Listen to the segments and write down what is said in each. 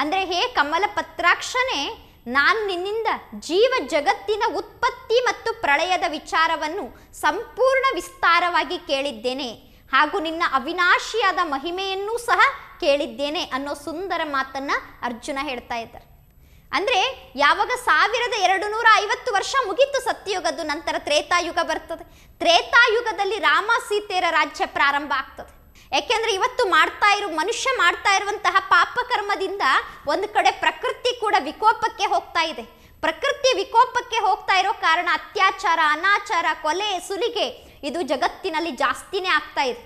ಅಂದರೆ ಹೇ ಕಮಲ ಪತ್ರಾಕ್ಷನೇ, ನಾನು ನಿನ್ನಿಂದ ಜೀವ ಜಗತ್ತಿನ ಉತ್ಪತ್ತಿ ಮತ್ತು ಪ್ರಳಯದ ವಿಚಾರವನ್ನು ಸಂಪೂರ್ಣ ವಿಸ್ತಾರವಾಗಿ ಕೇಳಿದ್ದೇನೆ ಹಾಗೂ ನಿನ್ನ ಅವಿನಾಶಿಯಾದ ಮಹಿಮೆಯನ್ನೂ ಸಹ ಕೇಳಿದ್ದೇನೆ ಅನ್ನೋ ಸುಂದರ ಮಾತನ್ನು ಅರ್ಜುನ ಹೇಳ್ತಾ ಇದ್ದಾರೆ. ಅಂದ್ರೆ ಯಾವಾಗ ಸಾವಿರದ ಎರಡು ನೂರ ಐವತ್ತು ವರ್ಷ ಮುಗೀತು ಸತ್ಯಯುಗದ್ದು, ನಂತರ ತ್ರೇತಾಯುಗ ಬರ್ತದೆ. ತ್ರೇತಾಯುಗದಲ್ಲಿ ರಾಮ ಸೀತೆಯರ ರಾಜ್ಯ ಪ್ರಾರಂಭ ಆಗ್ತದೆ. ಯಾಕೆಂದ್ರೆ ಇವತ್ತು ಮಾಡ್ತಾ ಇರೋ, ಮನುಷ್ಯ ಮಾಡ್ತಾ ಇರುವಂತಹ ಪಾಪಕರ್ಮದಿಂದ ಒಂದು ಕಡೆ ಪ್ರಕೃತಿ ಕೂಡ ವಿಕೋಪಕ್ಕೆ ಹೋಗ್ತಾ ಇದೆ. ಪ್ರಕೃತಿ ವಿಕೋಪಕ್ಕೆ ಹೋಗ್ತಾ ಇರೋ ಕಾರಣ ಅತ್ಯಾಚಾರ, ಅನಾಚಾರ, ಕೊಲೆ, ಸುಲಿಗೆ ಇದು ಜಗತ್ತಿನಲ್ಲಿ ಜಾಸ್ತಿನೇ ಆಗ್ತಾ ಇದೆ.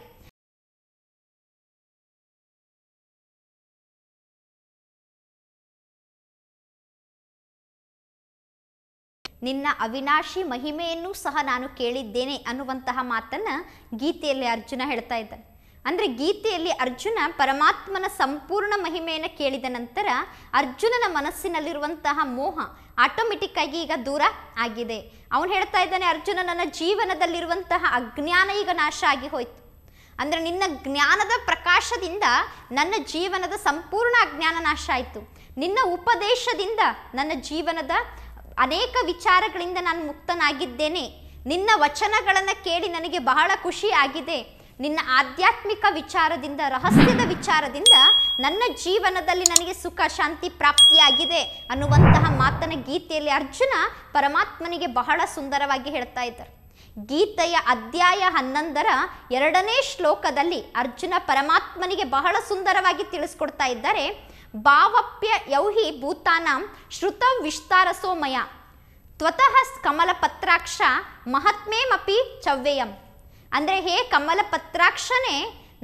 ನಿನ್ನ ಅವಿನಾಶಿ ಮಹಿಮೆಯನ್ನು ಸಹ ನಾನು ಕೇಳಿದ್ದೇನೆ ಅನ್ನುವಂತಹ ಮಾತನ್ನ ಗೀತೆಯಲ್ಲಿ ಅರ್ಜುನ ಹೇಳ್ತಾ ಇದ್ದಾನೆ. ಅಂದ್ರೆ ಗೀತೆಯಲ್ಲಿ ಅರ್ಜುನ ಪರಮಾತ್ಮನ ಸಂಪೂರ್ಣ ಮಹಿಮೆಯನ್ನು ಕೇಳಿದ ನಂತರ ಅರ್ಜುನನ ಮನಸ್ಸಿನಲ್ಲಿರುವಂತಹ ಮೋಹ ಆಟೋಮೆಟಿಕ್ ಆಗಿ ಈಗ ದೂರ ಆಗಿದೆ. ಅವನು ಹೇಳ್ತಾ ಇದ್ದಾನೆ, ಅರ್ಜುನ, ನನ್ನ ಜೀವನದಲ್ಲಿರುವಂತಹ ಅಜ್ಞಾನ ಈಗ ನಾಶ ಆಗಿ ಹೋಯ್ತು. ಅಂದ್ರೆ ನಿನ್ನ ಜ್ಞಾನದ ಪ್ರಕಾಶದಿಂದ ನನ್ನ ಜೀವನದ ಸಂಪೂರ್ಣ ಅಜ್ಞಾನ ನಾಶ ಆಯಿತು. ನಿನ್ನ ಉಪದೇಶದಿಂದ ನನ್ನ ಜೀವನದ ಅನೇಕ ವಿಚಾರಗಳಿಂದ ನಾನು ಮುಕ್ತನಾಗಿದ್ದೇನೆ. ನಿನ್ನ ವಚನಗಳನ್ನು ಕೇಳಿ ನನಗೆ ಬಹಳ ಖುಷಿ ಆಗಿದೆ. ನಿನ್ನ ಆಧ್ಯಾತ್ಮಿಕ ವಿಚಾರದಿಂದ, ರಹಸ್ಯದ ವಿಚಾರದಿಂದ ನನ್ನ ಜೀವನದಲ್ಲಿ ನನಗೆ ಸುಖ, ಶಾಂತಿ ಪ್ರಾಪ್ತಿಯಾಗಿದೆ ಅನ್ನುವಂತಹ ಮಾತನ ಗೀತೆಯಲ್ಲಿ ಅರ್ಜುನ ಪರಮಾತ್ಮನಿಗೆ ಬಹಳ ಸುಂದರವಾಗಿ ಹೇಳ್ತಾ ಇದ್ದಾರೆ. ಗೀತೆಯ ಅಧ್ಯಾಯ ಹನ್ನೊಂದರ ಎರಡನೇ ಶ್ಲೋಕದಲ್ಲಿ ಅರ್ಜುನ ಪರಮಾತ್ಮನಿಗೆ ಬಹಳ ಸುಂದರವಾಗಿ ತಿಳಿಸ್ಕೊಡ್ತಾ ಇದ್ದಾರೆ. ಭಾವಪ್ಯ ಯೌಹಿ ಭೂತಾನಾಂ ಶ್ರುತ ವಿಸ್ತಾರಸೋಮಯ. ತ್ವತಃ ಕಮಲ ಪತ್ರಾಕ್ಷ ಮಹಾತ್ಮೇಮಪಿ ಚವ್ಯಯಂ. ಅಂದರೆ ಹೇ ಕಮಲ ಪತ್ರಾಕ್ಷನೇ,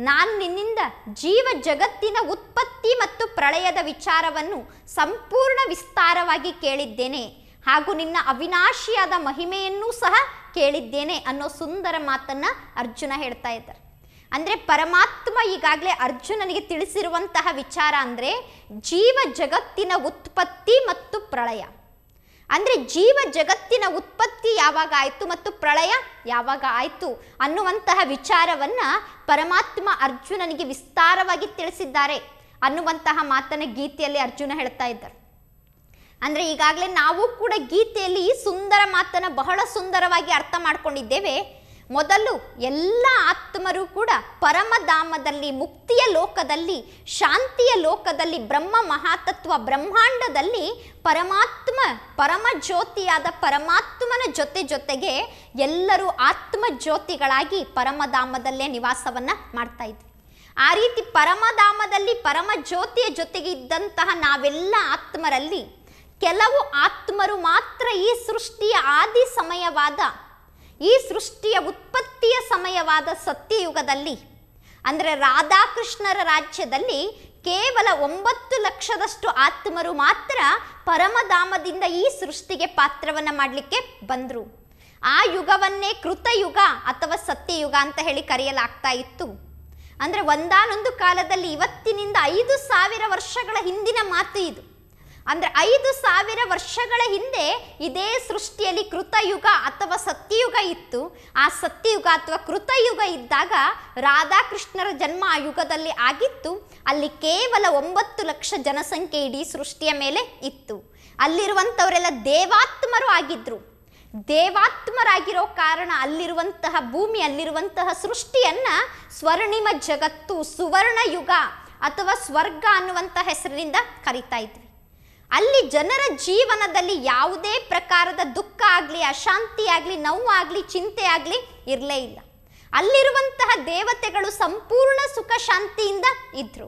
ನಾನು ನಿನ್ನಿಂದ ಜೀವ ಜಗತ್ತಿನ ಉತ್ಪತ್ತಿ ಮತ್ತು ಪ್ರಳಯದ ವಿಚಾರವನ್ನು ಸಂಪೂರ್ಣ ವಿಸ್ತಾರವಾಗಿ ಕೇಳಿದ್ದೇನೆ ಹಾಗೂ ನಿನ್ನ ಅವಿನಾಶಿಯಾದ ಮಹಿಮೆಯನ್ನೂ ಸಹ ಕೇಳಿದ್ದೇನೆ ಅನ್ನೋ ಸುಂದರ ಮಾತನ್ನು ಅರ್ಜುನ ಹೇಳ್ತಾ ಇದ್ದಾರೆ. ಅಂದರೆ ಪರಮಾತ್ಮ ಈಗಾಗಲೇ ಅರ್ಜುನನಿಗೆ ತಿಳಿಸಿರುವಂತಹ ವಿಚಾರ ಅಂದರೆ ಜೀವ ಜಗತ್ತಿನ ಉತ್ಪತ್ತಿ ಮತ್ತು ಪ್ರಳಯ. ಅಂದರೆ ಜೀವ ಜಗತ್ತಿನ ಉತ್ಪತ್ತಿ ಯಾವಾಗ ಆಯಿತು ಮತ್ತು ಪ್ರಳಯ ಯಾವಾಗ ಆಯಿತು ಅನ್ನುವಂತಹ ವಿಚಾರವನ್ನ ಪರಮಾತ್ಮ ಅರ್ಜುನನಿಗೆ ವಿಸ್ತಾರವಾಗಿ ತಿಳಿಸಿದ್ದಾರೆ ಅನ್ನುವಂತಹ ಮಾತನ್ನ ಗೀತೆಯಲ್ಲಿ ಅರ್ಜುನ ಹೇಳ್ತಾ ಇದ್ದಾರೆ. ಅಂದರೆ ಈಗಾಗಲೇ ನಾವು ಕೂಡ ಗೀತೆಯಲ್ಲಿ ಈ ಸುಂದರ ಮಾತನ್ನು ಬಹಳ ಸುಂದರವಾಗಿ ಅರ್ಥ ಮಾಡ್ಕೊಂಡಿದ್ದೇವೆ. ಮೊದಲು ಎಲ್ಲ ಆತ್ಮರು ಕೂಡ ಪರಮಧಾಮದಲ್ಲಿ, ಮುಕ್ತಿಯ ಲೋಕದಲ್ಲಿ, ಶಾಂತಿಯ ಲೋಕದಲ್ಲಿ, ಬ್ರಹ್ಮ ಮಹಾತತ್ವ ಬ್ರಹ್ಮಾಂಡದಲ್ಲಿ ಪರಮಾತ್ಮ ಪರಮ ಜ್ಯೋತಿಯಾದ ಪರಮಾತ್ಮನ ಜೊತೆ ಜೊತೆಗೆ ಎಲ್ಲರೂ ಆತ್ಮ ಜ್ಯೋತಿಗಳಾಗಿ ಪರಮಧಾಮದಲ್ಲೇ ನಿವಾಸವನ್ನು ಮಾಡ್ತಾ ಇದ್ವಿ. ಆ ರೀತಿ ಪರಮಧಾಮದಲ್ಲಿ ಪರಮ ಜ್ಯೋತಿಯ ಜೊತೆಗೆ ಇದ್ದಂತಹ ನಾವೆಲ್ಲ ಆತ್ಮರಲ್ಲಿ ಕೆಲವು ಆತ್ಮರು ಮಾತ್ರ ಈ ಸೃಷ್ಟಿಯ ಆದಿ ಸಮಯವಾದ ಈ ಸೃಷ್ಟಿಯ ಉತ್ಪತ್ತಿಯ ಸಮಯವಾದ ಸತ್ಯಯುಗದಲ್ಲಿ, ಅಂದರೆ ರಾಧಾಕೃಷ್ಣರ ರಾಜ್ಯದಲ್ಲಿ ಕೇವಲ ಒಂಬತ್ತು ಲಕ್ಷದಷ್ಟು ಆತ್ಮರು ಮಾತ್ರ ಪರಮಧಾಮದಿಂದ ಈ ಸೃಷ್ಟಿಗೆ ಪಾತ್ರವನ್ನು ಮಾಡಲಿಕ್ಕೆ ಬಂದರು. ಆ ಯುಗವನ್ನೇ ಕೃತಯುಗ ಅಥವಾ ಸತ್ಯಯುಗ ಅಂತ ಹೇಳಿ ಕರೆಯಲಾಗ್ತಾ ಇತ್ತು. ಅಂದರೆ ಒಂದಾನೊಂದು ಕಾಲದಲ್ಲಿ ಇವತ್ತಿನಿಂದ ಐದು ಸಾವಿರ ವರ್ಷಗಳ ಹಿಂದಿನ ಮಾತು ಇದು. ಅಂದರೆ ಐದು ಸಾವಿರ ವರ್ಷಗಳ ಹಿಂದೆ ಇದೇ ಸೃಷ್ಟಿಯಲ್ಲಿ ಕೃತಯುಗ ಅಥವಾ ಸತ್ಯಯುಗ ಇತ್ತು. ಆ ಸತ್ಯಯುಗ ಅಥವಾ ಕೃತಯುಗ ಇದ್ದಾಗ ರಾಧಾಕೃಷ್ಣರ ಜನ್ಮ ಆ ಯುಗದಲ್ಲಿ ಆಗಿತ್ತು. ಅಲ್ಲಿ ಕೇವಲ ಒಂಬತ್ತು ಲಕ್ಷ ಜನಸಂಖ್ಯೆ ಇಡೀ ಸೃಷ್ಟಿಯ ಮೇಲೆ ಇತ್ತು. ಅಲ್ಲಿರುವಂಥವರೆಲ್ಲ ದೇವಾತ್ಮರು ಆಗಿದ್ದರು ದೇವಾತ್ಮರಾಗಿರೋ ಕಾರಣ ಅಲ್ಲಿರುವಂತಹ ಭೂಮಿ, ಅಲ್ಲಿರುವಂತಹ ಸೃಷ್ಟಿಯನ್ನು ಸ್ವರ್ಣಿಮ ಜಗತ್ತು ಸುವರ್ಣ ಯುಗ ಅಥವಾ ಸ್ವರ್ಗ ಅನ್ನುವಂಥ ಹೆಸರಿನಿಂದ ಕರಿತಾ ಇದ್ವಿ ಅಲ್ಲಿ ಜನರ ಜೀವನದಲ್ಲಿ ಯಾವುದೇ ಪ್ರಕಾರದ ದುಃಖ ಆಗಲಿ, ಅಶಾಂತಿ ಆಗಲಿ, ನೋವು ಆಗಲಿ, ಚಿಂತೆ ಆಗಲಿ ಇರಲೇ ಇಲ್ಲ. ಅಲ್ಲಿರುವಂತಹ ದೇವತೆಗಳು ಸಂಪೂರ್ಣ ಸುಖ ಶಾಂತಿಯಿಂದ ಇದ್ರು.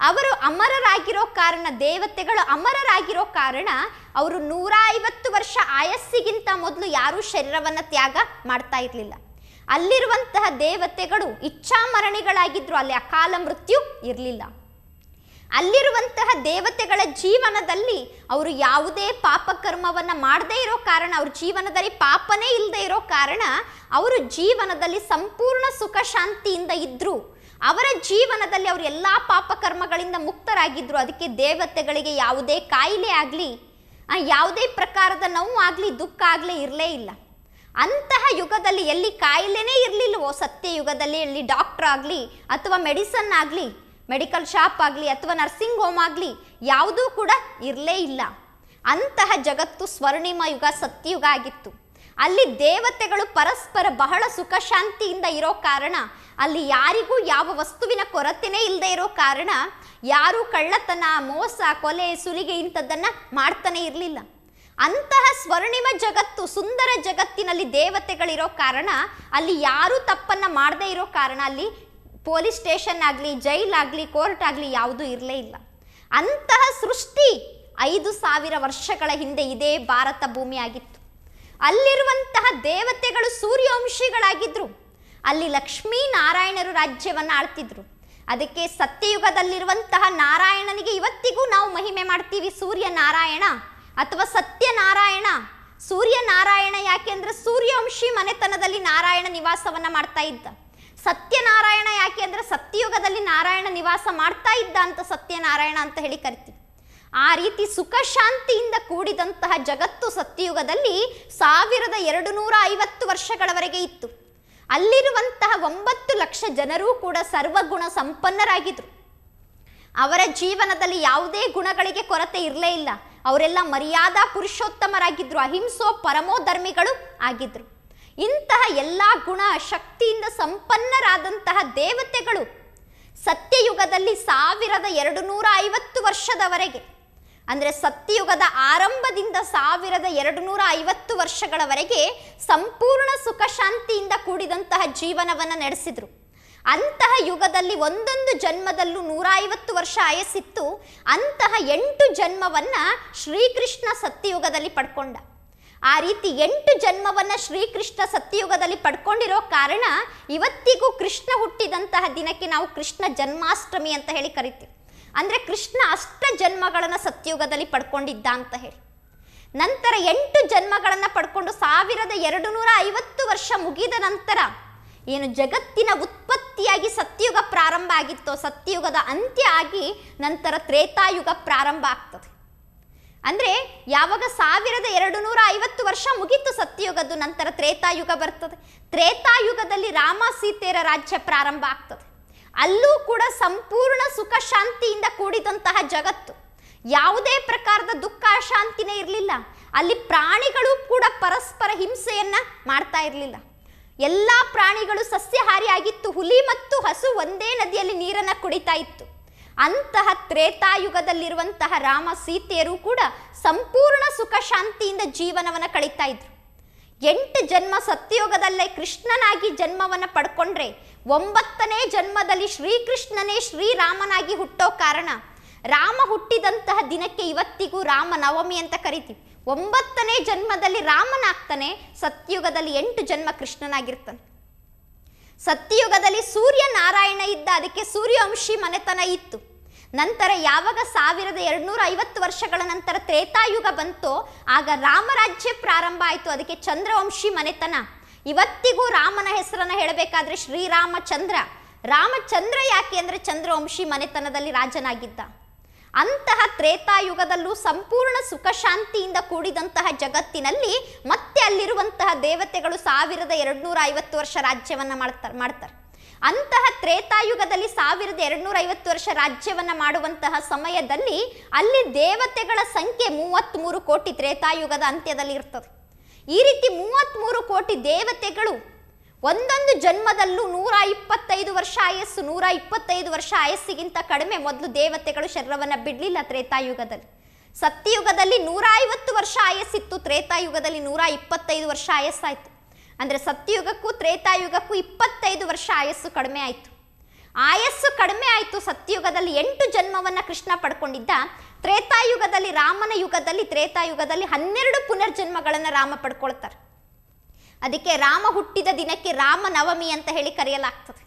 ಅವರು ಅಮರರಾಗಿರೋ ಕಾರಣ, ದೇವತೆಗಳು ಅಮರರಾಗಿರೋ ಕಾರಣ ಅವರು ನೂರ ಐವತ್ತು ವರ್ಷ ಆಯಸ್ಸಿಗಿಂತ ಮೊದಲು ಯಾರೂ ಶರೀರವನ್ನು ತ್ಯಾಗ ಮಾಡ್ತಾ ಇರಲಿಲ್ಲ. ಅಲ್ಲಿರುವಂತಹ ದೇವತೆಗಳು ಇಚ್ಛಾಮರಣಿಗಳಾಗಿದ್ರು, ಅಲ್ಲಿ ಅಕಾಲ ಮೃತ್ಯು ಇರಲಿಲ್ಲ. ಅಲ್ಲಿರುವಂತಹ ದೇವತೆಗಳ ಜೀವನದಲ್ಲಿ ಅವರು ಯಾವುದೇ ಪಾಪಕರ್ಮವನ್ನು ಮಾಡದೇ ಇರೋ ಕಾರಣ, ಅವ್ರ ಜೀವನದಲ್ಲಿ ಪಾಪನೇ ಇಲ್ಲದೆ ಇರೋ ಕಾರಣ ಅವರು ಜೀವನದಲ್ಲಿ ಸಂಪೂರ್ಣ ಸುಖ ಶಾಂತಿಯಿಂದ ಇದ್ದರು ಅವರ ಜೀವನದಲ್ಲಿ ಅವರು ಎಲ್ಲ ಪಾಪಕರ್ಮಗಳಿಂದ ಮುಕ್ತರಾಗಿದ್ದರು ಅದಕ್ಕೆ ದೇವತೆಗಳಿಗೆ ಯಾವುದೇ ಕಾಯಿಲೆ ಆಗಲಿ ಯಾವುದೇ ಪ್ರಕಾರದ ನೋವು ಆಗಲಿ, ದುಃಖ ಆಗಲಿ ಇರಲೇ ಇಲ್ಲ. ಅಂತಹ ಯುಗದಲ್ಲಿ ಎಲ್ಲಿ ಕಾಯಿಲೆನೇ ಇರಲಿಲ್ಲವೋ ಸತ್ಯ ಯುಗದಲ್ಲಿ ಎಲ್ಲಿ ಡಾಕ್ಟರ್ ಆಗಲಿ ಅಥವಾ ಮೆಡಿಸನ್ ಆಗಲಿ ಮೆಡಿಕಲ್ ಶಾಪ್ ಆಗಲಿ ಅಥವಾ ನರ್ಸಿಂಗ್ ಹೋಮ್ ಆಗಲಿ ಯಾವುದೂ ಕೂಡ ಇರಲೇ ಇಲ್ಲ. ಅಂತಹ ಜಗತ್ತು ಸ್ವರ್ಣಿಮ ಯುಗ, ಸತ್ಯಯುಗ ಆಗಿತ್ತು. ಅಲ್ಲಿ ದೇವತೆಗಳು ಪರಸ್ಪರ ಬಹಳ ಸುಖ ಶಾಂತಿಯಿಂದ ಇರೋ ಕಾರಣ, ಅಲ್ಲಿ ಯಾರಿಗೂ ಯಾವ ವಸ್ತುವಿನ ಕೊರತೆನೇ ಇಲ್ಲದೆ ಇರೋ ಕಾರಣ, ಯಾರೂ ಕಳ್ಳತನ, ಮೋಸ, ಕೊಲೆ, ಸುಲಿಗೆ ಇಂಥದ್ದನ್ನು ಮಾಡ್ತಾನೆ ಇರಲಿಲ್ಲ. ಅಂತಹ ಸ್ವರ್ಣಿಮ ಜಗತ್ತು, ಸುಂದರ ಜಗತ್ತಿನಲ್ಲಿ ದೇವತೆಗಳಿರೋ ಕಾರಣ, ಅಲ್ಲಿ ಯಾರೂ ತಪ್ಪನ್ನು ಮಾಡದೇ ಇರೋ ಕಾರಣ, ಅಲ್ಲಿ ಪೊಲೀಸ್ ಸ್ಟೇಷನ್ ಆಗಲಿ, ಜೈಲ್ ಆಗಲಿ, ಕೋರ್ಟ್ ಆಗಲಿ ಯಾವುದೂ ಇರಲೇ ಇಲ್ಲ. ಅಂತಹ ಸೃಷ್ಟಿ ಐದು ಸಾವಿರ ವರ್ಷಗಳ ಹಿಂದೆ ಇದೇ ಭಾರತ ಭೂಮಿ ಆಗಿತ್ತು ಅಲ್ಲಿರುವಂತಹ ದೇವತೆಗಳು ಸೂರ್ಯವಂಶಿಗಳಾಗಿದ್ದರು ಅಲ್ಲಿ ಲಕ್ಷ್ಮೀ ನಾರಾಯಣರು ರಾಜ್ಯವನ್ನು ಆಳ್ತಿದ್ರು. ಅದಕ್ಕೆ ಸತ್ಯಯುಗದಲ್ಲಿರುವಂತಹ ನಾರಾಯಣನಿಗೆ ಇವತ್ತಿಗೂ ನಾವು ಮಹಿಮೆ ಮಾಡ್ತೀವಿ ಸೂರ್ಯನಾರಾಯಣ ಅಥವಾ ಸತ್ಯನಾರಾಯಣ ಸೂರ್ಯನಾರಾಯಣ ಯಾಕೆ ಯಾಕೆಂದ್ರೆ ಸೂರ್ಯವಂಶಿ ಮನೆತನದಲ್ಲಿ ನಾರಾಯಣ ನಿವಾಸವನ್ನ ಮಾಡ್ತಾ ಇದ್ದ. ಸತ್ಯನಾರಾಯಣ ಯಾಕೆ ಅಂದರೆ ಸತ್ಯಯುಗದಲ್ಲಿ ನಾರಾಯಣ ನಿವಾಸ ಮಾಡ್ತಾ ಇದ್ದ ಅಂತ ಸತ್ಯನಾರಾಯಣ ಅಂತ ಹೇಳಿ ಕರಿತೀವಿ. ಆ ರೀತಿ ಸುಖ ಶಾಂತಿಯಿಂದ ಕೂಡಿದಂತಹ ಜಗತ್ತು ಸತ್ಯಯುಗದಲ್ಲಿ ಸಾವಿರದ ಎರಡು ನೂರ ಐವತ್ತು ವರ್ಷಗಳವರೆಗೆ ಇತ್ತು. ಅಲ್ಲಿರುವಂತಹ ಒಂಬತ್ತು ಲಕ್ಷ ಜನರೂ ಕೂಡ ಸರ್ವಗುಣ ಸಂಪನ್ನರಾಗಿದ್ರು. ಅವರ ಜೀವನದಲ್ಲಿ ಯಾವುದೇ ಗುಣಗಳಿಗೆ ಕೊರತೆ ಇರಲೇ ಇಲ್ಲ. ಅವರೆಲ್ಲ ಮರ್ಯಾದಾ ಪುರುಷೋತ್ತಮರಾಗಿದ್ರು. ಅಹಿಂಸೋ ಪರಮೋ ಧರ್ಮಿಗಳು ಆಗಿದ್ರು. ಇಂತಹ ಎಲ್ಲ ಗುಣ ಶಕ್ತಿಯಿಂದ ಸಂಪನ್ನರಾದಂತಹ ದೇವತೆಗಳು ಸತ್ಯಯುಗದಲ್ಲಿ ಸಾವಿರದ ಎರಡು ನೂರ ಐವತ್ತು ವರ್ಷದವರೆಗೆ, ಅಂದರೆ ಸತ್ಯಯುಗದ ಆರಂಭದಿಂದ ಸಾವಿರದ ಎರಡು ನೂರ ಐವತ್ತು ವರ್ಷಗಳವರೆಗೆ ಸಂಪೂರ್ಣ ಸುಖ ಶಾಂತಿಯಿಂದ ಕೂಡಿದಂತಹ ಜೀವನವನ್ನು ನಡೆಸಿದರು. ಅಂತಹ ಯುಗದಲ್ಲಿ ಒಂದೊಂದು ಜನ್ಮದಲ್ಲೂ ನೂರ ಐವತ್ತು ವರ್ಷ ಆಯಸ್ಸಿತ್ತು. ಅಂತಹ ಎಂಟು ಜನ್ಮವನ್ನು ಶ್ರೀಕೃಷ್ಣ ಸತ್ಯಯುಗದಲ್ಲಿ ಪಡ್ಕೊಂಡ. ಆ ರೀತಿ ಎಂಟು ಜನ್ಮವನ್ನ ಶ್ರೀಕೃಷ್ಣ ಸತ್ಯಯುಗದಲ್ಲಿ ಪಡ್ಕೊಂಡಿರೋ ಕಾರಣ ಇವತ್ತಿಗೂ ಕೃಷ್ಣ ಹುಟ್ಟಿದಂತಹ ದಿನಕ್ಕೆ ನಾವು ಕೃಷ್ಣ ಜನ್ಮಾಷ್ಟಮಿ ಅಂತ ಹೇಳಿ ಕರಿತೀವಿ. ಅಂದರೆ ಕೃಷ್ಣ ಅಷ್ಟ ಜನ್ಮಗಳನ್ನು ಸತ್ಯಯುಗದಲ್ಲಿ ಪಡ್ಕೊಂಡಿದ್ದ ಅಂತ ಹೇಳಿ. ನಂತರ ಎಂಟು ಜನ್ಮಗಳನ್ನು ಪಡ್ಕೊಂಡು ಸಾವಿರದ ಎರಡು ನೂರ ಐವತ್ತು ವರ್ಷ ಮುಗಿದ ನಂತರ ಏನು ಜಗತ್ತಿನ ಉತ್ಪತ್ತಿಯಾಗಿ ಸತ್ಯಯುಗ ಪ್ರಾರಂಭ ಆಗಿತ್ತೋ, ಸತ್ಯಯುಗದ ಅಂತ್ಯ ಆಗಿ ನಂತರ ತ್ರೇತಾಯುಗ ಪ್ರಾರಂಭ ಆಗ್ತದೆ. ಅಂದರೆ ಯಾವಾಗ ಸಾವಿರದ ಎರಡು ನೂರ ಐವತ್ತು ವರ್ಷ ಮುಗೀತು ಸತ್ಯಯುಗದ್ದು, ನಂತರ ತ್ರೇತಾಯುಗ ಬರ್ತದೆ. ತ್ರೇತಾಯುಗದಲ್ಲಿ ರಾಮ ಸೀತೆಯರ ರಾಜ್ಯ ಪ್ರಾರಂಭ ಆಗ್ತದೆ. ಅಲ್ಲೂ ಕೂಡ ಸಂಪೂರ್ಣ ಸುಖ ಶಾಂತಿಯಿಂದ ಕೂಡಿದಂತಹ ಜಗತ್ತು. ಯಾವುದೇ ಪ್ರಕಾರದ ದುಃಖ ಅಶಾಂತಿನೇ ಇರಲಿಲ್ಲ. ಅಲ್ಲಿ ಪ್ರಾಣಿಗಳು ಕೂಡ ಪರಸ್ಪರ ಹಿಂಸೆಯನ್ನ ಮಾಡ್ತಾ ಇರಲಿಲ್ಲ. ಎಲ್ಲ ಪ್ರಾಣಿಗಳು ಸಸ್ಯಾಹಾರಿ ಆಗಿತ್ತು ಹುಲಿ ಮತ್ತು ಹಸು ಒಂದೇ ನದಿಯಲ್ಲಿ ನೀರನ್ನು ಕುಡಿತಾ ಇತ್ತು. ಅಂತಹ ತ್ರೇತಾಯುಗದಲ್ಲಿರುವಂತಹ ರಾಮ ಸೀತೆಯರು ಕೂಡ ಸಂಪೂರ್ಣ ಸುಖ ಶಾಂತಿಯಿಂದ ಜೀವನವನ್ನು ಕಳೀತಾ ಇದ್ರು. ಎಂಟು ಜನ್ಮ ಸತ್ಯಯುಗದಲ್ಲೇ ಕೃಷ್ಣನಾಗಿ ಜನ್ಮವನ್ನು ಪಡ್ಕೊಂಡ್ರೆ ಒಂಬತ್ತನೇ ಜನ್ಮದಲ್ಲಿ ಶ್ರೀಕೃಷ್ಣನೇ ಶ್ರೀರಾಮನಾಗಿ ಹುಟ್ಟೋ ಕಾರಣ ರಾಮ ಹುಟ್ಟಿದಂತಹ ದಿನಕ್ಕೆ ಇವತ್ತಿಗೂ ರಾಮ ನವಮಿ ಅಂತ ಕರಿತೀವಿ. ಒಂಬತ್ತನೇ ಜನ್ಮದಲ್ಲಿ ರಾಮನಾಗ್ತಾನೆ, ಸತ್ಯಯುಗದಲ್ಲಿ ಎಂಟು ಜನ್ಮ ಕೃಷ್ಣನಾಗಿರ್ತಾನೆ. ಸತ್ಯಯುಗದಲ್ಲಿ ಸೂರ್ಯ ನಾರಾಯಣ ಇದ್ದ ಅದಕ್ಕೆ ಸೂರ್ಯವಂಶಿ ಮನೆತನ ಇತ್ತು. ನಂತರ ಯಾವಾಗ ಸಾವಿರದ ಎರಡುನೂರ ಐವತ್ತು ವರ್ಷಗಳ ನಂತರ ತ್ರೇತಾಯುಗ ಬಂತೋ, ಆಗ ರಾಮರಾಜ್ಯ ಪ್ರಾರಂಭ ಆಯಿತು, ಅದಕ್ಕೆ ಚಂದ್ರವಂಶಿ ಮನೆತನ. ಇವತ್ತಿಗೂ ರಾಮನ ಹೆಸರನ್ನು ಹೇಳಬೇಕಾದ್ರೆ ಶ್ರೀರಾಮಚಂದ್ರ. ರಾಮಚಂದ್ರ ಯಾಕೆ ಅಂದರೆ ಚಂದ್ರವಂಶಿ ಮನೆತನದಲ್ಲಿ ರಾಜನಾಗಿದ್ದ. ಅಂತಹ ತ್ರೇತಾಯುಗದಲ್ಲೂ ಸಂಪೂರ್ಣ ಸುಖ ಶಾಂತಿಯಿಂದ ಕೂಡಿದಂತಹ ಜಗತ್ತಿನಲ್ಲಿ ಮತ್ತೆ ಅಲ್ಲಿರುವಂತಹ ದೇವತೆಗಳು ಸಾವಿರದ ಎರಡುನೂರ ಐವತ್ತು ವರ್ಷ ರಾಜ್ಯವನ್ನ ಮಾಡ್ತಾರೆ ಮಾಡ್ತಾರೆ. ಅಂತಹ ತ್ರೇತಾಯುಗದಲ್ಲಿ ಸಾವಿರದ ಎರಡುನೂರ ಐವತ್ತು ವರ್ಷ ರಾಜ್ಯವನ್ನ ಮಾಡುವಂತಹ ಸಮಯದಲ್ಲಿ ಅಲ್ಲಿ ದೇವತೆಗಳ ಸಂಖ್ಯೆ ಮೂವತ್ತ್ಮೂರು ಕೋಟಿ ತ್ರೇತಾಯುಗದ ಅಂತ್ಯದಲ್ಲಿ ಇರ್ತದೆ. ಈ ರೀತಿ ಮೂವತ್ತ್ಮೂರು ಕೋಟಿ ದೇವತೆಗಳು ಒಂದೊಂದು ಜನ್ಮದಲ್ಲೂ ನೂರ ಇಪ್ಪತ್ತೈದು ವರ್ಷ ಆಯಸ್ಸು, ನೂರ ಇಪ್ಪತ್ತೈದು ವರ್ಷ ಆಯಸ್ಸಿಗಿಂತ ಕಡಿಮೆ ಮೊದಲು ದೇವತೆಗಳು ಶರೀರವನ್ನು ಬಿಡಲಿಲ್ಲ ತ್ರೇತಾಯುಗದಲ್ಲಿ. ಸತ್ಯಯುಗದಲ್ಲಿ ನೂರ ಐವತ್ತು ವರ್ಷ ಆಯಸ್ಸಿತ್ತು, ತ್ರೇತಾಯುಗದಲ್ಲಿ ನೂರ ಇಪ್ಪತ್ತೈದು ವರ್ಷ ಆಯಸ್ಸಾಯಿತು. ಅಂದರೆ ಸತ್ಯಯುಗಕ್ಕೂ ತ್ರೇತಾಯುಗಕ್ಕೂ ಇಪ್ಪತ್ತೈದು ವರ್ಷ ಆಯಸ್ಸು ಕಡಿಮೆ ಆಯಿತು. ಆಯಸ್ಸು ಕಡಿಮೆ ಆಯಿತು, ಸತ್ಯಯುಗದಲ್ಲಿ ಎಂಟು ಜನ್ಮವನ್ನು ಕೃಷ್ಣ ಪಡ್ಕೊಂಡಿದ್ದ. ತ್ರೇತಾಯುಗದಲ್ಲಿ ರಾಮನ ಯುಗದಲ್ಲಿ, ತ್ರೇತಾಯುಗದಲ್ಲಿ ಹನ್ನೆರಡು ಪುನರ್ಜನ್ಮಗಳನ್ನು ರಾಮ ಪಡ್ಕೊಳ್ತಾರೆ. ಅದಕ್ಕೆ ರಾಮ ಹುಟ್ಟಿದ ದಿನಕ್ಕೆ ರಾಮ ನವಮಿ ಅಂತ ಹೇಳಿ ಕರೆಯಲಾಗ್ತದೆ.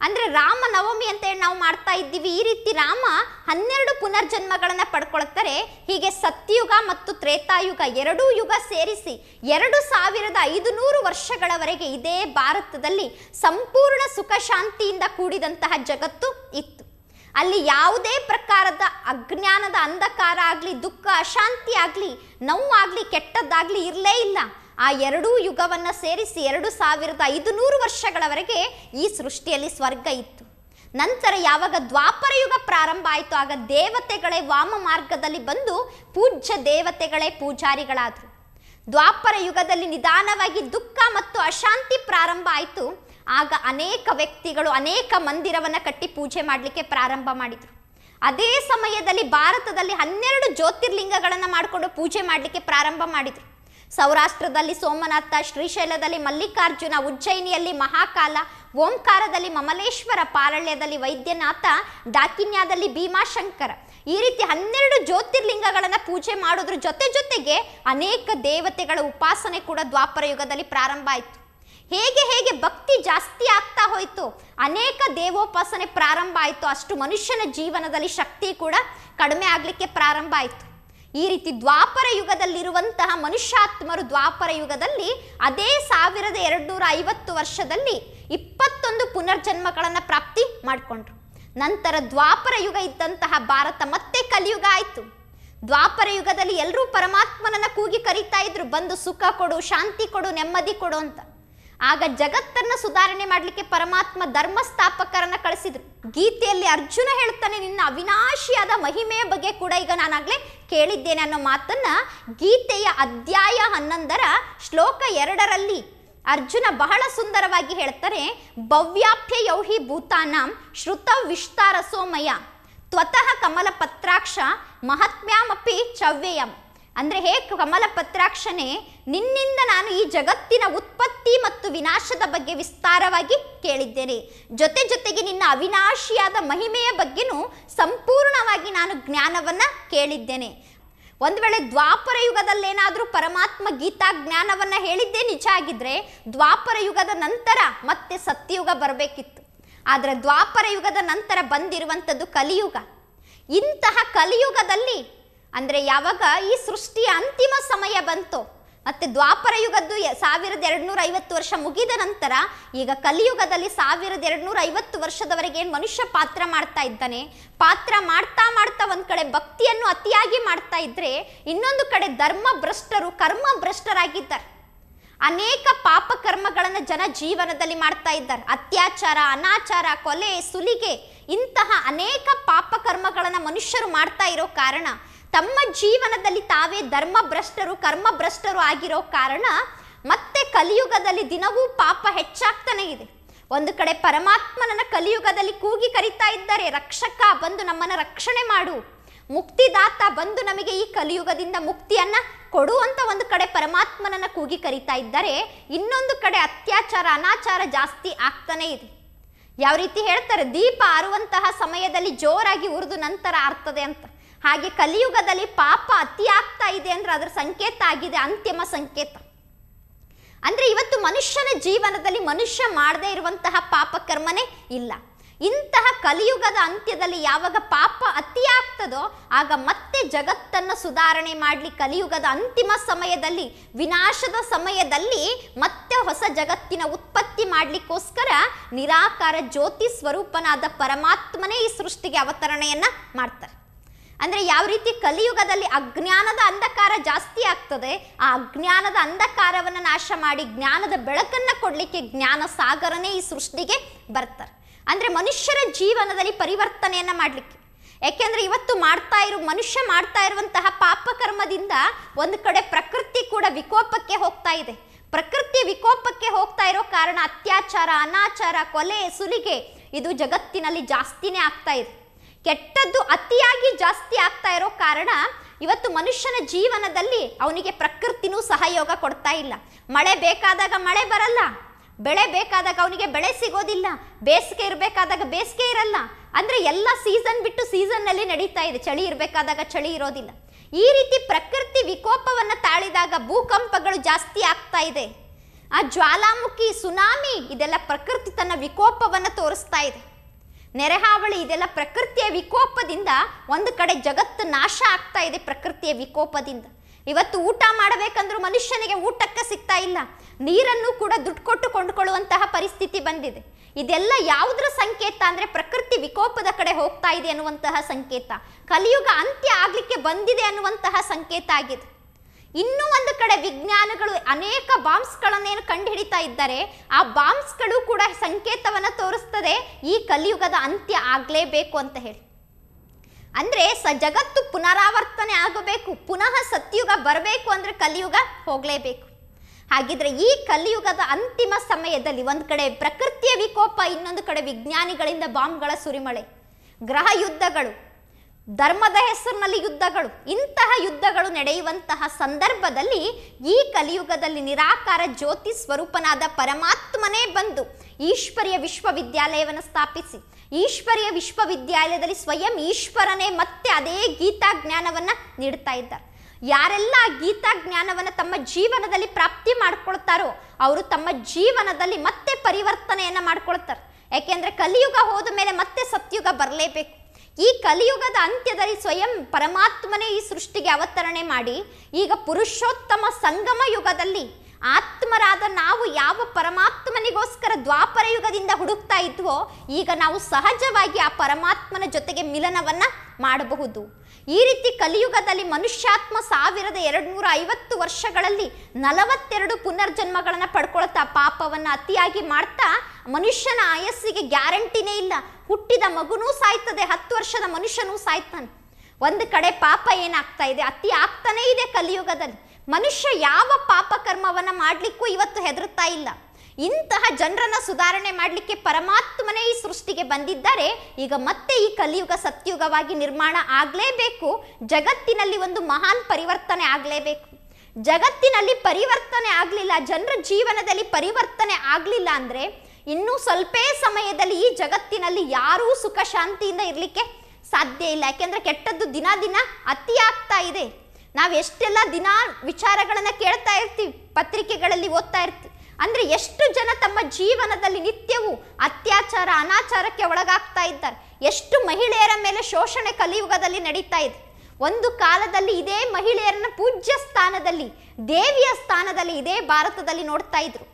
ಅಂದರೆ ರಾಮ ನವಮಿ ಅಂತ ಹೇಳಿ ನಾವು ಮಾಡ್ತಾ ಇದ್ದೀವಿ. ಈ ರೀತಿ ರಾಮ ಹನ್ನೆರಡು ಪುನರ್ಜನ್ಮಗಳನ್ನು ಪಡ್ಕೊಳ್ತಾರೆ. ಹೀಗೆ ಸತ್ಯುಗ ಮತ್ತು ತ್ರೇತಾಯುಗ ಎರಡೂ ಯುಗ ಸೇರಿಸಿ ಎರಡು ಸಾವಿರದ ಐದು ನೂರು ವರ್ಷಗಳವರೆಗೆ ಇದೇ ಭಾರತದಲ್ಲಿ ಸಂಪೂರ್ಣ ಸುಖ ಶಾಂತಿಯಿಂದ ಕೂಡಿದಂತಹ ಜಗತ್ತು ಇತ್ತು. ಅಲ್ಲಿ ಯಾವುದೇ ಪ್ರಕಾರದ ಅಜ್ಞಾನದ ಅಂಧಕಾರ ಆಗಲಿ, ದುಃಖ, ಅಶಾಂತಿ ಆಗಲಿ ನೋವಾಗಲಿ ಕೆಟ್ಟದ್ದಾಗಲಿ ಇರಲೇ ಇಲ್ಲ. ಆ ಎರಡೂ ಯುಗವನ್ನು ಸೇರಿಸಿ ಎರಡು ಸಾವಿರದ ಐದು ನೂರು ವರ್ಷಗಳವರೆಗೆ ಈ ಸೃಷ್ಟಿಯಲ್ಲಿ ಸ್ವರ್ಗ ಇತ್ತು. ನಂತರ ಯಾವಾಗ ದ್ವಾಪರ ಯುಗ ಪ್ರಾರಂಭ ಆಯಿತು, ಆಗ ದೇವತೆಗಳೇ ವಾಮ ಮಾರ್ಗದಲ್ಲಿ ಬಂದು ಪೂಜ್ಯ ದೇವತೆಗಳೇ ಪೂಜಾರಿಗಳಾದರು. ದ್ವಾಪರ ಯುಗದಲ್ಲಿ ನಿಧಾನವಾಗಿ ದುಃಖ ಮತ್ತು ಅಶಾಂತಿ ಪ್ರಾರಂಭ ಆಯಿತು. ಆಗ ಅನೇಕ ವ್ಯಕ್ತಿಗಳು ಅನೇಕ ಮಂದಿರವನ್ನು ಕಟ್ಟಿ ಪೂಜೆ ಮಾಡಲಿಕ್ಕೆ ಪ್ರಾರಂಭ ಮಾಡಿದರು. ಅದೇ ಸಮಯದಲ್ಲಿ ಭಾರತದಲ್ಲಿ ಹನ್ನೆರಡು ಜ್ಯೋತಿರ್ಲಿಂಗಗಳನ್ನು ಮಾಡಿಕೊಂಡು ಪೂಜೆ ಮಾಡಲಿಕ್ಕೆ ಪ್ರಾರಂಭ ಮಾಡಿದರು. ಸೌರಾಷ್ಟ್ರದಲ್ಲಿ ಸೋಮನಾಥ, ಶ್ರೀಶೈಲದಲ್ಲಿ ಮಲ್ಲಿಕಾರ್ಜುನ, ಉಜ್ಜಯಿನಿಯಲ್ಲಿ ಮಹಾಕಾಲ, ಓಂಕಾರದಲ್ಲಿ ಮಮಲೇಶ್ವರ, ಪಾರಳ್ಯದಲ್ಲಿ ವೈದ್ಯನಾಥ ಡಾಕಿನ್ಯಾದಲ್ಲಿ ಭೀಮಾಶಂಕರ. ಈ ರೀತಿ ಹನ್ನೆರಡು ಜ್ಯೋತಿರ್ಲಿಂಗಗಳನ್ನು ಪೂಜೆ ಮಾಡೋದ್ರ ಜೊತೆ ಜೊತೆಗೆ ಅನೇಕ ದೇವತೆಗಳ ಉಪಾಸನೆ ಕೂಡ ದ್ವಾಪರ ಯುಗದಲ್ಲಿ ಪ್ರಾರಂಭ ಆಯಿತು. ಹೇಗೆ ಹೇಗೆ ಭಕ್ತಿ ಜಾಸ್ತಿ ಆಗ್ತಾ ಹೋಯಿತು, ಅನೇಕ ದೇವೋಪಾಸನೆ ಪ್ರಾರಂಭ ಆಯಿತು. ಅಷ್ಟು ಮನುಷ್ಯನ ಜೀವನದಲ್ಲಿ ಶಕ್ತಿ ಕೂಡ ಕಡಿಮೆ ಆಗಲಿಕ್ಕೆ ಪ್ರಾರಂಭ ಆಯಿತು. ಈ ರೀತಿ ದ್ವಾಪರ ಯುಗದಲ್ಲಿರುವಂತಹ ಮನುಷ್ಯಾತ್ಮರು ದ್ವಾಪರ ಯುಗದಲ್ಲಿ ಅದೇ ಸಾವಿರದ ಎರಡುನೂರ ಐವತ್ತು ವರ್ಷದಲ್ಲಿ ಇಪ್ಪತ್ತೊಂದು ಪುನರ್ಜನ್ಮಗಳನ್ನು ಪ್ರಾಪ್ತಿ ಮಾಡಿಕೊಂಡ್ರು. ನಂತರ ದ್ವಾಪರ ಯುಗ ಇದ್ದಂತಹ ಭಾರತ ಮತ್ತೆ ಕಲಿಯುಗ ಆಯಿತು. ದ್ವಾಪರ ಯುಗದಲ್ಲಿ ಎಲ್ಲರೂ ಪರಮಾತ್ಮನನ್ನ ಕೂಗಿ ಕರೀತಾ ಇದ್ರು. ಬಂದು ಸುಖ ಕೊಡು, ಶಾಂತಿ ಕೊಡು, ನೆಮ್ಮದಿ ಕೊಡು ಅಂತ. ಆಗ ಜಗತ್ತನ್ನ ಸುಧಾರಣೆ ಮಾಡಲಿಕ್ಕೆ ಪರಮಾತ್ಮ ಧರ್ಮ ಸ್ಥಾಪಕರನ್ನ ಕಳಿಸಿದ್ರು. ಗೀತೆಯಲ್ಲಿ ಅರ್ಜುನ ಹೇಳ್ತಾನೆ, ನಿನ್ನ ಅವಿನಾಶಿಯಾದ ಮಹಿಮೆಯ ಬಗ್ಗೆ ಕೂಡ ಈಗ ನಾನಾಗ್ಲೇ ಕೇಳಿದ್ದೇನೆ ಅನ್ನೋ ಮಾತನ್ನ ಗೀತೆಯ ಅಧ್ಯಾಯ ಹನ್ನೊಂದರ ಶ್ಲೋಕ ಎರಡರಲ್ಲಿ ಅರ್ಜುನ ಬಹಳ ಸುಂದರವಾಗಿ ಹೇಳ್ತಾರೆ ಭವ್ಯಾಪ್ಯ ಯೌಹಿ ಭೂತಾನಾಂ ಶ್ರುತ ವಿಸ್ತಾರಸೋಮಯ ತ್ವತಃ ಕಮಲ ಪತ್ರಾಕ್ಷ ಮಹಾತ್ಮ್ಯಾಮಪಿ ಚವ್ಯಯಂ ಅಂದರೆ ಹೇ ಕಮಲ ಪತ್ರಾಕ್ಷನೇ ನಿನ್ನಿಂದ ನಾನು ಈ ಜಗತ್ತಿನ ಉತ್ಪತ್ತಿ ಮತ್ತು ವಿನಾಶದ ಬಗ್ಗೆ ವಿಸ್ತಾರವಾಗಿ ಕೇಳಿದ್ದೇನೆ. ಜೊತೆ ಜೊತೆಗೆ ನಿನ್ನ ಅವಿನಾಶಿಯಾದ ಮಹಿಮೆಯ ಬಗ್ಗೆನೂ ಸಂಪೂರ್ಣವಾಗಿ ನಾನು ಜ್ಞಾನವನ್ನು ಕೇಳಿದ್ದೇನೆ. ಒಂದು ವೇಳೆ ದ್ವಾಪರ ಯುಗದಲ್ಲೇನಾದರೂ ಪರಮಾತ್ಮ ಗೀತಾ ಜ್ಞಾನವನ್ನ ಹೇಳಿದ್ದೇ ನಿಜ ಆಗಿದ್ರೆ, ದ್ವಾಪರ ಯುಗದ ನಂತರ ಮತ್ತೆ ಸತ್ಯಯುಗ ಬರಬೇಕಿತ್ತು. ಆದರೆ ದ್ವಾಪರ ಯುಗದ ನಂತರ ಬಂದಿರುವಂಥದ್ದು ಕಲಿಯುಗ. ಇಂತಹ ಕಲಿಯುಗದಲ್ಲಿ ಅಂದರೆ ಯಾವಾಗ ಈ ಸೃಷ್ಟಿಯ ಅಂತಿಮ ಸಮಯ ಬಂತು. ಮತ್ತೆ ದ್ವಾಪರ ಯುಗದ್ದು ಸಾವಿರದ ಎರಡುನೂರ ಐವತ್ತು ವರ್ಷ ಮುಗಿದ ನಂತರ ಈಗ ಕಲಿಯುಗದಲ್ಲಿ ಸಾವಿರದ ಎರಡುನೂರ ಐವತ್ತು ವರ್ಷದವರೆಗೆ ಏನು ಮನುಷ್ಯ ಪಾತ್ರ ಮಾಡ್ತಾ ಇದ್ದಾನೆ? ಪಾತ್ರ ಮಾಡ್ತಾ ಮಾಡ್ತಾ ಒಂದು ಕಡೆ ಭಕ್ತಿಯನ್ನು ಅತಿಯಾಗಿ ಮಾಡ್ತಾ ಇದ್ರೆ ಇನ್ನೊಂದು ಕಡೆ ಧರ್ಮ ಭ್ರಷ್ಟರು ಕರ್ಮ ಭ್ರಷ್ಟರಾಗಿದ್ದಾರೆ ಅನೇಕ ಪಾಪ ಕರ್ಮಗಳನ್ನು ಜನ ಜೀವನದಲ್ಲಿ ಮಾಡ್ತಾ ಇದ್ದಾರೆ. ಅತ್ಯಾಚಾರ, ಅನಾಚಾರ, ಕೊಲೆ, ಸುಲಿಗೆ ಇಂತಹ ಅನೇಕ ಪಾಪ ಕರ್ಮಗಳನ್ನು ಮನುಷ್ಯರು ಮಾಡ್ತಾ ಇರೋ ಕಾರಣ ತಮ್ಮ ಜೀವನದಲ್ಲಿ ತಾವೇ ಧರ್ಮ ಭ್ರಷ್ಟರು ಕರ್ಮ ಭ್ರಷ್ಟರು ಆಗಿರೋ ಕಾರಣ ಮತ್ತೆ ಕಲಿಯುಗದಲ್ಲಿ ದಿನವೂ ಪಾಪ ಹೆಚ್ಚಾಗ್ತಾನೆ ಇದೆ. ಒಂದು ಕಡೆ ಪರಮಾತ್ಮನನ್ನ ಕಲಿಯುಗದಲ್ಲಿ ಕೂಗಿ ಕರಿತಾ ಇದ್ದಾರೆ, ರಕ್ಷಕ ಬಂದು ನಮ್ಮನ್ನ ರಕ್ಷಣೆ ಮಾಡು. ಮುಕ್ತಿದಾತ ಬಂದು ನಮಗೆ ಈ ಕಲಿಯುಗದಿಂದ ಮುಕ್ತಿಯನ್ನ ಕೊಡು ಅಂತ ಒಂದು ಕಡೆ ಪರಮಾತ್ಮನನ್ನ ಕೂಗಿ ಕರಿತಾ ಇದ್ದಾರೆ. ಇನ್ನೊಂದು ಕಡೆ ಅತ್ಯಾಚಾರ, ಅನಾಚಾರ ಜಾಸ್ತಿ ಆಗ್ತಾನೆ ಇದೆ. ಯಾವ ರೀತಿ ಹೇಳ್ತಾರೆ, ದೀಪ ಆರುವಂತಹ ಸಮಯದಲ್ಲಿ ಜೋರಾಗಿ ಉರಿದು ನಂತರ ಆರ್ತದೆ ಅಂತ. ಹಾಗೆ ಕಲಿಯುಗದಲ್ಲಿ ಪಾಪ ಅತಿ ಆಗ್ತಾ ಇದೆ ಅಂದ್ರೆ ಅದರ ಸಂಕೇತ ಆಗಿದೆ, ಅಂತಿಮ ಸಂಕೇತ. ಅಂದ್ರೆ ಇವತ್ತು ಮನುಷ್ಯನ ಜೀವನದಲ್ಲಿ ಮನುಷ್ಯ ಮಾಡದೇ ಇರುವಂತಹ ಪಾಪ ಕರ್ಮನೇ ಇಲ್ಲ. ಇಂತಹ ಕಲಿಯುಗದ ಅಂತ್ಯದಲ್ಲಿ ಯಾವಾಗ ಪಾಪ ಅತಿ ಆಗ್ತದೋ, ಆಗ ಮತ್ತೆ ಜಗತ್ತನ್ನು ಸುಧಾರಣೆ ಮಾಡಲಿ, ಕಲಿಯುಗದ ಅಂತಿಮ ಸಮಯದಲ್ಲಿ, ವಿನಾಶದ ಸಮಯದಲ್ಲಿ ಮತ್ತೆ ಹೊಸ ಜಗತ್ತಿನ ಉತ್ಪತ್ತಿ ಮಾಡಲಿಕ್ಕೋಸ್ಕರ ನಿರಾಕಾರ ಜ್ಯೋತಿ ಸ್ವರೂಪನಾದ ಪರಮಾತ್ಮನೇ ಈ ಸೃಷ್ಟಿಗೆ ಅವತರಣೆಯನ್ನು ಮಾಡ್ತಾರೆ. ಅಂದ್ರೆ ಯಾವ ರೀತಿ ಕಲಿಯುಗದಲ್ಲಿ ಅಜ್ಞಾನದ ಅಂಧಕಾರ ಜಾಸ್ತಿ ಆಗ್ತದೆ, ಆ ಅಜ್ಞಾನದ ಅಂಧಕಾರವನ್ನು ನಾಶ ಮಾಡಿ ಜ್ಞಾನದ ಬೆಳಕನ್ನು ಕೊಡಲಿಕ್ಕೆ ಜ್ಞಾನ ಸಾಗರನೇ ಈ ಸೃಷ್ಟಿಗೆ ಬರ್ತಾರೆ. ಅಂದರೆ ಮನುಷ್ಯರ ಜೀವನದಲ್ಲಿ ಪರಿವರ್ತನೆಯನ್ನು ಮಾಡಲಿಕ್ಕೆ. ಯಾಕೆಂದರೆ ಇವತ್ತು ಮಾಡ್ತಾ ಇರೋ, ಮನುಷ್ಯ ಮಾಡ್ತಾ ಇರುವಂತಹ ಪಾಪಕರ್ಮದಿಂದ ಒಂದು ಕಡೆ ಪ್ರಕೃತಿ ಕೂಡ ವಿಕೋಪಕ್ಕೆ ಹೋಗ್ತಾ ಇದೆ. ಪ್ರಕೃತಿ ವಿಕೋಪಕ್ಕೆ ಹೋಗ್ತಾ ಇರೋ ಕಾರಣ ಅತ್ಯಾಚಾರ, ಅನಾಚಾರ, ಕೊಲೆ, ಸುಲಿಗೆ ಇದು ಜಗತ್ತಿನಲ್ಲಿ ಜಾಸ್ತಿನೇ ಆಗ್ತಾ ಇದೆ. ಕೆಟ್ಟದ್ದು ಅತಿಯಾಗಿ ಜಾಸ್ತಿ ಆಗ್ತಾ ಇರೋ ಕಾರಣ ಇವತ್ತು ಮನುಷ್ಯನ ಜೀವನದಲ್ಲಿ ಅವನಿಗೆ ಪ್ರಕೃತಿನೂ ಸಹಯೋಗ ಕೊಡ್ತಾ ಇಲ್ಲ. ಮಳೆ ಬೇಕಾದಾಗ ಮಳೆ ಬರಲ್ಲ. ಬೆಳೆ ಬೇಕಾದಾಗ ಅವನಿಗೆ ಬೆಳೆ ಸಿಗೋದಿಲ್ಲ. ಬೇಸಿಗೆ ಇರಬೇಕಾದಾಗ ಬೇಸಿಗೆ ಇರಲ್ಲ. ಅಂದರೆ ಎಲ್ಲ ಸೀಸನ್ ಬಿಟ್ಟು ಸೀಸನ್ನಲ್ಲಿ ನಡೀತಾ ಇದೆ. ಚಳಿ ಇರಬೇಕಾದಾಗ ಚಳಿ ಇರೋದಿಲ್ಲ. ಈ ರೀತಿ ಪ್ರಕೃತಿ ವಿಕೋಪವನ್ನು ತಾಳಿದಾಗ ಭೂಕಂಪಗಳು ಜಾಸ್ತಿ ಆಗ್ತಾ ಇದೆ. ಆ ಜ್ವಾಲಾಮುಖಿ, ಸುನಾಮಿ ಇದೆಲ್ಲ ಪ್ರಕೃತಿ ತನ್ನ ವಿಕೋಪವನ್ನು ತೋರಿಸ್ತಾ ಇದೆ. ನೆರೆಹಾವಳಿ ಇದೆಲ್ಲ ಪ್ರಕೃತಿಯ ವಿಕೋಪದಿಂದ ಒಂದು ಕಡೆ ಜಗತ್ತು ನಾಶ ಆಗ್ತಾ ಇದೆ ಪ್ರಕೃತಿಯ ವಿಕೋಪದಿಂದ. ಇವತ್ತು ಊಟ ಮಾಡಬೇಕಂದ್ರೂ ಮನುಷ್ಯನಿಗೆ ಊಟಕ್ಕೆ ಸಿಗ್ತಾ ಇಲ್ಲ. ನೀರನ್ನು ಕೂಡ ದುಡ್ಡು ಕೊಟ್ಟು ಕೊಂಡುಕೊಳ್ಳುವಂತಹ ಪರಿಸ್ಥಿತಿ ಬಂದಿದೆ. ಇದೆಲ್ಲ ಯಾವುದರ ಸಂಕೇತ ಅಂದ್ರೆ ಪ್ರಕೃತಿ ವಿಕೋಪದ ಕಡೆ ಹೋಗ್ತಾ ಇದೆ ಅನ್ನುವಂತಹ ಸಂಕೇತ. ಕಲಿಯುಗ ಅಂತ್ಯ ಆಗಲಿಕ್ಕೆ ಬಂದಿದೆ ಅನ್ನುವಂತಹ ಸಂಕೇತ ಆಗಿದೆ. ಇನ್ನೂ ಒಂದು ಕಡೆ ವಿಜ್ಞಾನಗಳು ಅನೇಕ ಬಾಂಬ್ಸ್ಗಳನ್ನೇನು ಕಂಡುಹಿಡಿತಾ ಇದ್ದಾರೆ, ಆ ಬಾಂಬ್ಸ್ಗಳು ಕೂಡ ತೋರಿಸ್ತದೆ ಈ ಕಲಿಯುಗದ ಅಂತ್ಯ ಆಗಲೇಬೇಕು ಅಂತ ಹೇಳಿ. ಅಂದ್ರೆ ಸ ಜಗತ್ತು ಪುನರಾವರ್ತನೆ ಆಗಬೇಕು, ಪುನಃ ಸತ್ಯುಗ ಬರಬೇಕು ಅಂದ್ರೆ ಕಲಿಯುಗ ಹೋಗಲೇಬೇಕು. ಹಾಗಿದ್ರೆ ಈ ಕಲಿಯುಗದ ಅಂತಿಮ ಸಮಯದಲ್ಲಿ ಒಂದು ಕಡೆ ಪ್ರಕೃತಿಯ ವಿಕೋಪ, ಇನ್ನೊಂದು ಕಡೆ ವಿಜ್ಞಾನಿಗಳಿಂದ ಬಾಂಬ್ಗಳ ಸುರಿಮಳೆ, ಗ್ರಹ ಯುದ್ಧಗಳು ಧರ್ಮದ ಹೆಸರಿನಲ್ಲಿ ಯುದ್ಧಗಳು, ಇಂತಹ ಯುದ್ಧಗಳು ನಡೆಯುವಂತಹ ಸಂದರ್ಭದಲ್ಲಿ ಈ ಕಲಿಯುಗದಲ್ಲಿ ನಿರಾಕಾರ ಜ್ಯೋತಿ ಸ್ವರೂಪನಾದ ಪರಮಾತ್ಮನೇ ಬಂದು ಈಶ್ವರಿಯ ವಿಶ್ವವಿದ್ಯಾಲಯವನ್ನು ಸ್ಥಾಪಿಸಿ, ಈಶ್ವರಿಯ ವಿಶ್ವವಿದ್ಯಾಲಯದಲ್ಲಿ ಸ್ವಯಂ ಈಶ್ವರನೇ ಮತ್ತೆ ಅದೇ ಗೀತಾ ಜ್ಞಾನವನ್ನು ನೀಡ್ತಾ ಇದ್ದಾರೆ. ಯಾರೆಲ್ಲ ಗೀತಾ ಜ್ಞಾನವನ್ನು ತಮ್ಮ ಜೀವನದಲ್ಲಿ ಪ್ರಾಪ್ತಿ ಮಾಡ್ಕೊಳ್ತಾರೋ ಅವರು ತಮ್ಮ ಜೀವನದಲ್ಲಿ ಮತ್ತೆ ಪರಿವರ್ತನೆಯನ್ನು ಮಾಡ್ಕೊಳ್ತಾರೆ. ಯಾಕೆಂದ್ರೆ ಕಲಿಯುಗ ಹೋದ ಮೇಲೆ ಮತ್ತೆ ಸತ್ಯುಗ ಬರಲೇಬೇಕು. ಈ ಕಲಿಯುಗದ ಅಂತ್ಯದಲ್ಲಿ ಸ್ವಯಂ ಪರಮಾತ್ಮನೇ ಈ ಸೃಷ್ಟಿಗೆ ಅವತರಣೆ ಮಾಡಿ, ಈಗ ಪುರುಷೋತ್ತಮ ಸಂಗಮ ಯುಗದಲ್ಲಿ ಆತ್ಮರಾದ ನಾವು ಯಾವ ಪರಮಾತ್ಮನಿಗೋಸ್ಕರ ದ್ವಾಪರ ಯುಗದಿಂದ ಹುಡುಕ್ತಾ ಇದ್ವೋ, ಈಗ ನಾವು ಸಹಜವಾಗಿ ಆ ಪರಮಾತ್ಮನ ಜೊತೆಗೆ ಮಿಲನವನ್ನ ಮಾಡಬಹುದು. ಈ ರೀತಿ ಕಲಿಯುಗದಲ್ಲಿ ಮನುಷ್ಯಾತ್ಮ ಸಾವಿರದ ಎರಡು ನೂರ ಐವತ್ತು ವರ್ಷಗಳಲ್ಲಿ ನಲವತ್ತೆರಡು ಪುನರ್ಜನ್ಮಗಳನ್ನು ಪಡ್ಕೊಳ್ತಾ ಪಾಪವನ್ನ ಅತಿಯಾಗಿ ಮಾಡ್ತಾ ಮನುಷ್ಯನ ಆಯಸ್ಸಿಗೆ ಗ್ಯಾರಂಟಿನೇ ಇಲ್ಲ. ಹುಟ್ಟಿದ ಮಗುನೂ ಸಾಯ್ತದೆ ವರ್ಷದ ಮನುಷ್ಯನೂ ಸಾಯ್ತಾನೆ. ಒಂದು ಕಡೆ ಪಾಪ ಏನಾಗ್ತಾ ಇದೆ? ಅತಿ ಆಗ್ತಾನೇ ಇದೆ ಕಲಿಯುಗದಲ್ಲಿ. ಮನುಷ್ಯ ಯಾವ ಪಾಪ ಕರ್ಮವನ್ನು ಮಾಡ್ಲಿಕ್ಕೂ ಇವತ್ತು ಹೆದರುತ್ತಾ ಇಲ್ಲ. ಇಂತಹ ಜನರನ್ನ ಸುಧಾರಣೆ ಮಾಡಲಿಕ್ಕೆ ಪರಮಾತ್ಮನೇ ಈ ಸೃಷ್ಟಿಗೆ ಬಂದಿದ್ದಾರೆ. ಈಗ ಮತ್ತೆ ಈ ಕಲಿಯುಗ ಸತ್ಯುಗವಾಗಿ ನಿರ್ಮಾಣ ಆಗಲೇಬೇಕು. ಜಗತ್ತಿನಲ್ಲಿ ಒಂದು ಮಹಾನ್ ಪರಿವರ್ತನೆ ಆಗಲೇಬೇಕು. ಜಗತ್ತಿನಲ್ಲಿ ಪರಿವರ್ತನೆ ಆಗಲಿಲ್ಲ. ಜನರ ಜೀವನದಲ್ಲಿ ಪರಿವರ್ತನೆ ಆಗಲಿಲ್ಲ ಅಂದ್ರೆ ಇನ್ನೂ ಸ್ವಲ್ಪೇ ಸಮಯದಲ್ಲಿ ಈ ಜಗತ್ತಿನಲ್ಲಿ ಯಾರೂ ಸುಖ ಶಾಂತಿಯಿಂದ ಇರಲಿಕ್ಕೆ ಸಾಧ್ಯ ಇಲ್ಲ. ಯಾಕೆಂದ್ರೆ ಕೆಟ್ಟದ್ದು ದಿನ ದಿನ ಅತಿ ಆಗ್ತಾ ಇದೆ. ನಾವು ಎಷ್ಟೆಲ್ಲ ದಿನ ವಿಚಾರಗಳನ್ನ ಕೇಳ್ತಾ ಇರ್ತೀವಿ, ಪತ್ರಿಕೆಗಳಲ್ಲಿ ಓದ್ತಾ ಇರ್ತೀವಿ. ಅಂದ್ರೆ ಎಷ್ಟು ಜನ ತಮ್ಮ ಜೀವನದಲ್ಲಿ ನಿತ್ಯವೂ ಅತ್ಯಾಚಾರ, ಅನಾಚಾರಕ್ಕೆ ಒಳಗಾಗ್ತಾ ಇದ್ದಾರೆ. ಎಷ್ಟು ಮಹಿಳೆಯರ ಮೇಲೆ ಶೋಷಣೆ ಕಲಿಯುಗದಲ್ಲಿ ನಡೀತಾ ಇದೆ. ಒಂದು ಕಾಲದಲ್ಲಿ ಇದೇ ಮಹಿಳೆಯರನ್ನ ಪೂಜ್ಯ ಸ್ಥಾನದಲ್ಲಿ, ದೇವಿಯ ಸ್ಥಾನದಲ್ಲಿ ಇದೇ ಭಾರತದಲ್ಲಿ ನೋಡ್ತಾ ಇದ್ರು.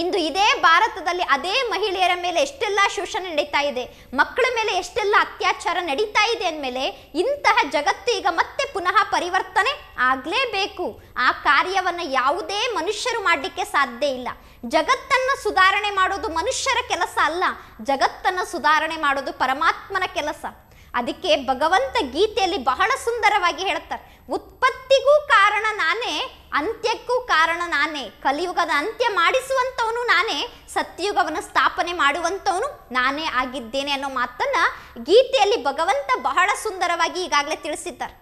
ಇಂದು ಇದೇ ಭಾರತದಲ್ಲಿ ಅದೇ ಮಹಿಳೆಯರ ಮೇಲೆ ಎಷ್ಟೆಲ್ಲ ಶೋಷಣೆ ನಡೀತಾ ಇದೆ, ಮಕ್ಕಳ ಮೇಲೆ ಎಷ್ಟೆಲ್ಲ ಅತ್ಯಾಚಾರ ನಡೀತಾ ಇದೆ ಅಂದಮೇಲೆ ಇಂತಹ ಜಗತ್ತು ಈಗ ಮತ್ತೆ ಪುನಃ ಪರಿವರ್ತನೆ ಆಗಲೇಬೇಕು. ಆ ಕಾರ್ಯವನ್ನು ಯಾವುದೇ ಮನುಷ್ಯರು ಮಾಡಲಿಕ್ಕೆ ಸಾಧ್ಯ ಇಲ್ಲ. ಜಗತ್ತನ್ನು ಸುಧಾರಣೆ ಮಾಡೋದು ಮನುಷ್ಯರ ಕೆಲಸ ಅಲ್ಲ, ಜಗತ್ತನ್ನು ಸುಧಾರಣೆ ಮಾಡೋದು ಪರಮಾತ್ಮನ ಕೆಲಸ. ಅದಕ್ಕೆ ಭಗವಂತ ಗೀತೆಯಲ್ಲಿ ಬಹಳ ಸುಂದರವಾಗಿ ಹೇಳ್ತಾರೆ ಉತ್ಪತ್ತಿಗೂ ಕಾರಣ ನಾನೇ, ಅಂತ್ಯಕ್ಕೂ ಕಾರಣ ನಾನೇ, ಕಲಿಯುಗದ ಅಂತ್ಯ ಮಾಡಿಸುವಂಥವನು ನಾನೇ, ಸತ್ಯಯುಗವನ್ನು ಸ್ಥಾಪನೆ ಮಾಡುವಂಥವನು ನಾನೇ ಆಗಿದ್ದೇನೆ ಅನ್ನೋ ಮಾತನ್ನ ಗೀತೆಯಲ್ಲಿ ಭಗವಂತ ಬಹಳ ಸುಂದರವಾಗಿ ಈಗಾಗಲೇ ತಿಳಿಸಿದ್ದಾರೆ.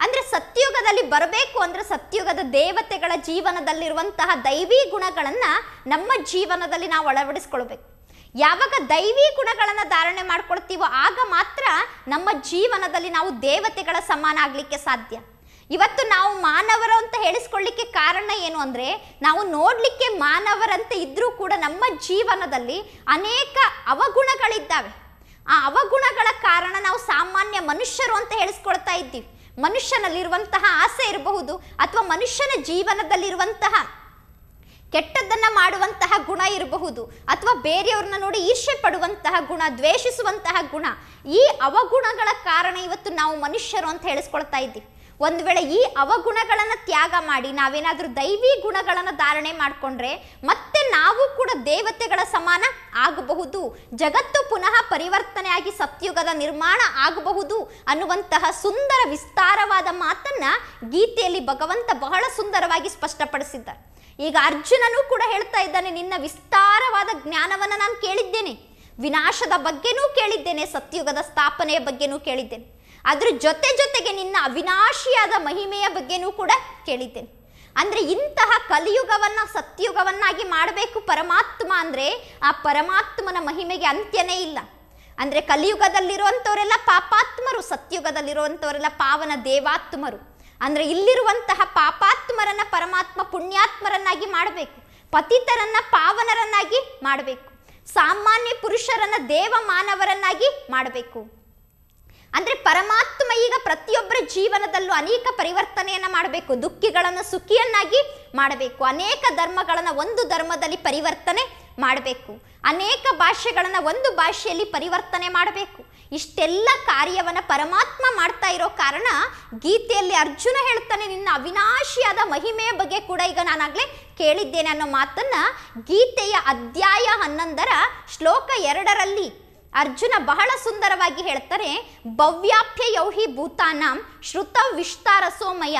ಅಂದ್ರೆ ಸತ್ಯುಗದಲ್ಲಿ ಬರಬೇಕು ಅಂದ್ರೆ ಸತ್ಯುಗದ ದೇವತೆಗಳ ಜೀವನದಲ್ಲಿರುವಂತಹ ದೈವಿ ಗುಣಗಳನ್ನ ನಮ್ಮ ಜೀವನದಲ್ಲಿ ನಾವು ಅಳವಡಿಸ್ಕೊಳ್ಬೇಕು. ಯಾವಾಗ ದೈವಿ ಗುಣಗಳನ್ನು ಧಾರಣೆ ಮಾಡ್ಕೊಳ್ತೀವೋ ಆಗ ಮಾತ್ರ ನಮ್ಮ ಜೀವನದಲ್ಲಿ ನಾವು ದೇವತೆಗಳ ಸಮಾನ ಆಗಲಿಕ್ಕೆ ಸಾಧ್ಯ. ಇವತ್ತು ನಾವು ಮಾನವರು ಅಂತ ಹೇಳಿಸ್ಕೊಳ್ಳಿಕ್ಕೆ ಕಾರಣ ಏನು ಅಂದರೆ, ನಾವು ನೋಡಲಿಕ್ಕೆ ಮಾನವರಂತೆ ಇದ್ದರೂ ಕೂಡ ನಮ್ಮ ಜೀವನದಲ್ಲಿ ಅನೇಕ ಅವಗುಣಗಳಿದ್ದಾವೆ. ಆ ಅವಗುಣಗಳ ಕಾರಣ ನಾವು ಸಾಮಾನ್ಯ ಮನುಷ್ಯರು ಅಂತ ಹೇಳಿಸ್ಕೊಳ್ತಾ ಇದ್ದೀವಿ. ಮನುಷ್ಯನಲ್ಲಿರುವಂತಹ ಆಸೆ ಇರಬಹುದು ಅಥವಾ ಮನುಷ್ಯನ ಜೀವನದಲ್ಲಿರುವಂತಹ ಕೆಟ್ಟದ್ದನ್ನ ಮಾಡುವಂತಹ ಗುಣ ಇರಬಹುದು ಅಥವಾ ಬೇರೆಯವ್ರನ್ನ ನೋಡಿ ಈರ್ಷೆ ಪಡುವಂತಹ ಗುಣ, ದ್ವೇಷಿಸುವಂತಹ ಗುಣ, ಈ ಅವಗುಣಗಳ ಕಾರಣ ಇವತ್ತು ನಾವು ಮನುಷ್ಯರು ಅಂತ ಹೇಳಿಸ್ಕೊಳ್ತಾ ಇದ್ದೀವಿ. ಒಂದು ವೇಳೆ ಈ ಅವಗುಣಗಳನ್ನು ತ್ಯಾಗ ಮಾಡಿ, ನಾವೇನಾದರೂ ದೈವಿ ಗುಣಗಳನ್ನು ಧಾರಣೆ ಮಾಡಿಕೊಂಡ್ರೆ ಮತ್ತೆ ನಾವು ಕೂಡ ದೇವತೆಗಳ ಸಮಾನ ಆಗಬಹುದು, ಜಗತ್ತು ಪುನಃ ಪರಿವರ್ತನೆಯಾಗಿ ಸತ್ಯುಗದ ನಿರ್ಮಾಣ ಆಗಬಹುದು ಅನ್ನುವಂತಹ ಸುಂದರ ವಿಸ್ತಾರವಾದ ಮಾತನ್ನ ಗೀತೆಯಲ್ಲಿ ಭಗವಂತ ಬಹಳ ಸುಂದರವಾಗಿ ಸ್ಪಷ್ಟಪಡಿಸಿದ್ದಾರೆ. ಈಗ ಅರ್ಜುನನು ಕೂಡ ಹೇಳ್ತಾ ಇದ್ದಾನೆ, ನಿನ್ನ ವಿಸ್ತಾರವಾದ ಜ್ಞಾನವನ್ನು ನಾನು ಕೇಳಿದ್ದೇನೆ, ವಿನಾಶದ ಬಗ್ಗೆನೂ ಕೇಳಿದ್ದೇನೆ, ಸತ್ಯುಗದ ಸ್ಥಾಪನೆಯ ಬಗ್ಗೆನೂ ಕೇಳಿದ್ದೇನೆ. ಅದ್ರ ಜೊತೆ ಜೊತೆಗೆ ನಿನ್ನ ಅವಿನಾಶಿಯಾದ ಮಹಿಮೆಯ ಬಗ್ಗೆನೂ ಕೂಡ ಕೇಳಿದ್ದೇನೆ. ಅಂದ್ರೆ ಇಂತಹ ಕಲಿಯುಗವನ್ನ, ಸತ್ಯುಗವನ್ನಾಗಿ ಮಾಡಬೇಕು ಪರಮಾತ್ಮ ಅಂದ್ರೆ ಆ ಪರಮಾತ್ಮನ ಮಹಿಮೆಗೆ ಅಂತ್ಯನೇ ಇಲ್ಲ. ಅಂದ್ರೆ ಕಲಿಯುಗದಲ್ಲಿರುವಂಥವರೆಲ್ಲ ಪಾಪಾತ್ಮರು, ಸತ್ಯುಗದಲ್ಲಿರುವಂಥವರೆಲ್ಲ ಪಾವನ ದೇವಾತ್ಮರು. ಅಂದ್ರೆ ಇಲ್ಲಿರುವಂತಹ ಪಾಪಾತ್ಮರನ್ನ ಪರಮಾತ್ಮ ಪುಣ್ಯಾತ್ಮರನ್ನಾಗಿ ಮಾಡಬೇಕು. ಪತಿತರನ್ನ ಪಾವನರನ್ನಾಗಿ ಮಾಡಬೇಕು. ಸಾಮಾನ್ಯ ಪುರುಷರನ್ನ ದೇವ ಮಾನವರನ್ನಾಗಿ ಮಾಡಬೇಕು. ಅಂದ್ರೆ ಪರಮಾತ್ಮ ಈಗ ಪ್ರತಿಯೊಬ್ಬರ ಜೀವನದಲ್ಲೂ ಅನೇಕ ಪರಿವರ್ತನೆಯನ್ನು ಮಾಡಬೇಕು, ದುಃಖಿಗಳನ್ನು ಸುಖಿಯನ್ನಾಗಿ ಮಾಡಬೇಕು, ಅನೇಕ ಧರ್ಮಗಳನ್ನು ಒಂದು ಧರ್ಮದಲ್ಲಿ ಪರಿವರ್ತನೆ ಮಾಡಬೇಕು, ಅನೇಕ ಭಾಷೆಗಳನ್ನು ಒಂದು ಭಾಷೆಯಲ್ಲಿ ಪರಿವರ್ತನೆ ಮಾಡಬೇಕು. ಇಷ್ಟೆಲ್ಲ ಕಾರ್ಯವನ್ನು ಪರಮಾತ್ಮ ಮಾಡ್ತಾ ಇರೋ ಕಾರಣ ಗೀತೆಯಲ್ಲಿ ಅರ್ಜುನ ಹೇಳ್ತಾನೆ, ನಿನ್ನ ಅವಿನಾಶಿಯಾದ ಮಹಿಮೆಯ ಬಗ್ಗೆ ಕೂಡ ಈಗ ನಾನಾಗಲೇ ಕೇಳಿದ್ದೇನೆ ಅನ್ನೋ ಮಾತನ್ನು ಗೀತೆಯ ಅಧ್ಯಾಯ ಹನ್ನೊಂದರ ಶ್ಲೋಕ ಎರಡರಲ್ಲಿ ಅರ್ಜುನ ಬಹಳ ಸುಂದರವಾಗಿ ಹೇಳ್ತಾರೆ ಭವ್ಯಾಪ್ಯ ಯೌಹಿ ಭೂತಾನಾಂ ಶ್ರುತ ವಿಸ್ತಾರಸೋಮಯ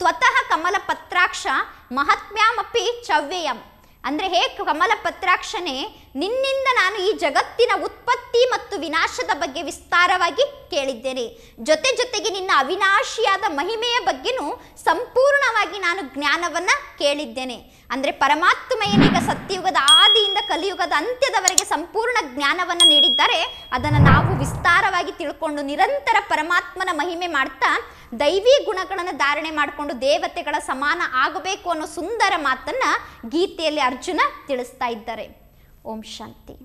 ತ್ವತಃ ಕಮಲ ಪತ್ರಾಕ್ಷ ಮಹಾತ್ಮ್ಯಾಮಪಿ ಚವ್ಯಯಂ ಅಂದರೆ ಹೇ ಕಮಲ ಪತ್ರಾಕ್ಷನೇ ನಿನ್ನಿಂದ ನಾನು ಈ ಜಗತ್ತಿನ ಉತ್ಪತ್ತಿ ಮತ್ತು ವಿನಾಶದ ಬಗ್ಗೆ ವಿಸ್ತಾರವಾಗಿ ಕೇಳಿದ್ದೇನೆ. ಜೊತೆ ಜೊತೆಗೆ ನಿನ್ನ ಅವಿನಾಶಿಯಾದ ಮಹಿಮೆಯ ಬಗ್ಗೆನೂ ಸಂಪೂರ್ಣವಾಗಿ ನಾನು ಜ್ಞಾನವನ್ನು ಕೇಳಿದ್ದೇನೆ. ಅಂದರೆ ಪರಮಾತ್ಮೆಯನೀಗ ಸತ್ಯಯುಗದ ಆದಿಯಿಂದ ಕಲಿಯುಗದ ಅಂತ್ಯದವರೆಗೆ ಸಂಪೂರ್ಣ ಜ್ಞಾನವನ್ನು ನೀಡಿದ್ದಾರೆ ಅದನ್ನು ನಾವು ವಿಸ್ತಾರವಾಗಿ ತಿಳ್ಕೊಂಡು ನಿರಂತರ ಪರಮಾತ್ಮನ ಮಹಿಮೆ ಮಾಡ್ತಾ ದೈವಿ ಗುಣಗಳನ್ನು ಧಾರಣೆ ಮಾಡಿಕೊಂಡು ದೇವತೆಗಳ ಸಮಾನ ಆಗಬೇಕು ಅನ್ನೋ ಸುಂದರ ಮಾತನ್ನ ಗೀತೆಯಲ್ಲಿ ಅರ್ಜುನ ತಿಳಿಸ್ತಾ ಇದ್ದಾರೆ. ಓಂ ಶಾಂತಿ